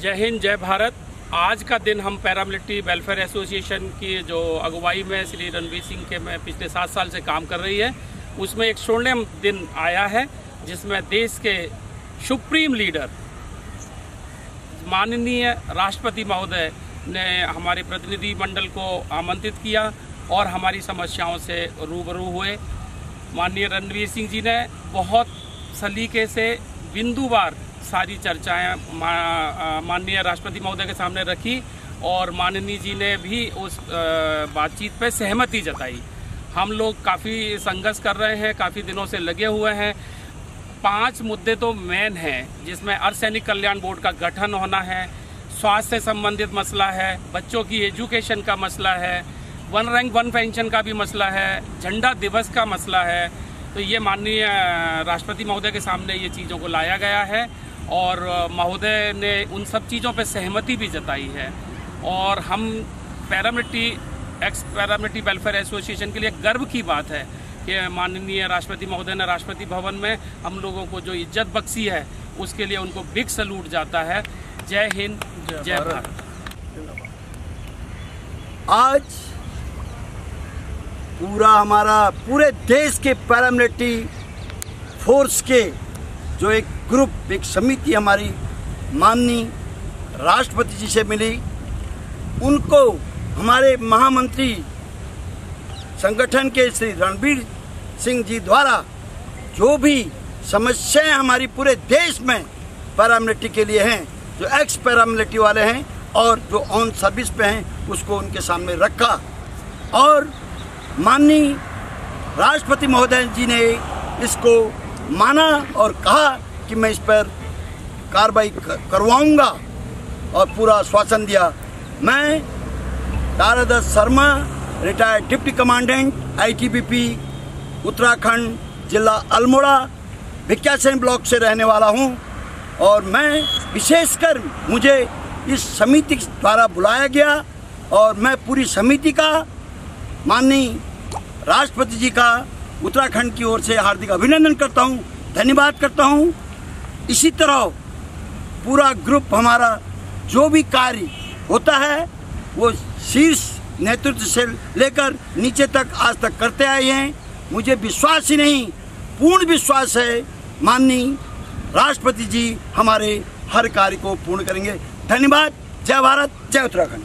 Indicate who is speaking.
Speaker 1: जय हिंद, जय भारत। आज का दिन हम पैरामिलिट्री वेलफेयर एसोसिएशन की जो अगुवाई में श्री रणवीर सिंह के में पिछले सात साल से काम कर रही है, उसमें एक स्वर्णिम दिन आया है, जिसमें देश के सुप्रीम लीडर, माननीय राष्ट्रपति महोदय ने हमारे प्रतिनिधि मंडल को आमंत्रित किया और हमारी समस्याओं से रूबरू हुए। माननीय रणवीर सिंह जी ने बहुत सलीके से बिंदुवार सारी चर्चाएँ माननीय राष्ट्रपति महोदय के सामने रखी और माननीय जी ने भी उस बातचीत पर सहमति जताई। हम लोग काफ़ी संघर्ष कर रहे हैं, काफ़ी दिनों से लगे हुए हैं। पाँच मुद्दे तो मेन हैं, जिसमें अर्धसैनिक कल्याण बोर्ड का गठन होना है, स्वास्थ्य से संबंधित मसला है, बच्चों की एजुकेशन का मसला है, वन रैंक, वन पेंशन का भी मसला है, झंडा दिवस का मसला है। तो ये माननीय राष्ट्रपति महोदय के सामने ये चीज़ों को लाया गया है। और महोदय ने उन सब चीज़ों पर सहमति भी जताई है। और हम paramilitary ex paramilitary welfare association के लिए गर्व की बात है कि माननीय राष्ट्रपति महोदय ने राष्ट्रपति भवन में हम लोगों को जो इज़्ज़त बख्शी है उसके लिए उनको बिग सलूट जाता है। जय हिंद जय भारत।
Speaker 2: आज पूरा हमारा पूरे देश के पैरामिलिट्री फोर्स के जो एक ग्रुप, एक समिति हमारी माननीय राष्ट्रपति जी से मिली। उनको हमारे महामंत्री संगठन के श्री रणबीर सिंह जी द्वारा जो भी समस्याएँ हमारी पूरे देश में पैरामिलिट्री के लिए हैं, जो एक्स पैरामिलिट्री वाले हैं और जो ऑन सर्विस पे हैं, उसको उनके सामने रखा। और माननीय राष्ट्रपति महोदय जी ने इसको माना और कहा कि मैं इस पर कार्रवाई करवाऊँगा और पूरा आश्वासन दिया। मैं Taradatt Sharma, retired deputy commandant, ITBP, Uttarakhand जिला अल्मोड़ा भिक्यासेन ब्लॉक से रहने वाला हूँ और मैं विशेषकर मुझे इस समिति द्वारा बुलाया गया और मैं पूरी समिति का माननीय राष्ट्रपति जी का उत्तराखंड की ओर से हार्दिक अभिनंदन करता हूँ, धन्यवाद करता हूँ। इसी तरह पूरा ग्रुप हमारा जो भी कार्य होता है, वो शीर्ष नेतृत्व से लेकर नीचे तक आज तक करते आए हैं। मुझे विश्वास ही नहीं, पूर्ण विश्वास है, माननीय राष्ट्रपति जी हमारे हर कार्य को पूर्ण करेंगे। धन्यवाद, जय भारत, जय उत्तराखंड।